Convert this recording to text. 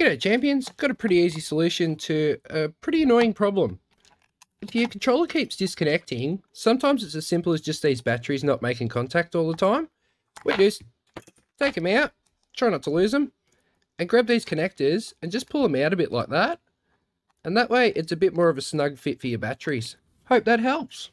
You G'day champions, got a pretty easy solution to a pretty annoying problem. If your controller keeps disconnecting, sometimes it's as simple as just these batteries not making contact all the time. We just take them out, try not to lose them, and grab these connectors and just pull them out a bit like that. And that way it's a bit more of a snug fit for your batteries. Hope that helps.